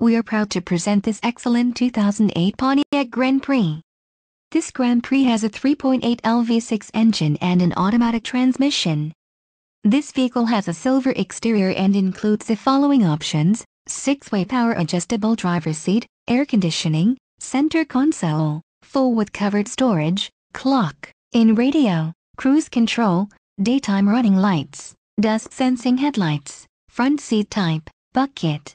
we are proud to present this excellent 2008 Pontiac Grand Prix. This Grand Prix has a 3.8 LV6 engine and an automatic transmission. This vehicle has a silver exterior and includes the following options, 6-way power adjustable driver seat, air conditioning, center console, full with covered storage, clock, in radio, cruise control, daytime running lights, dusk sensing headlights, front seat type, bucket.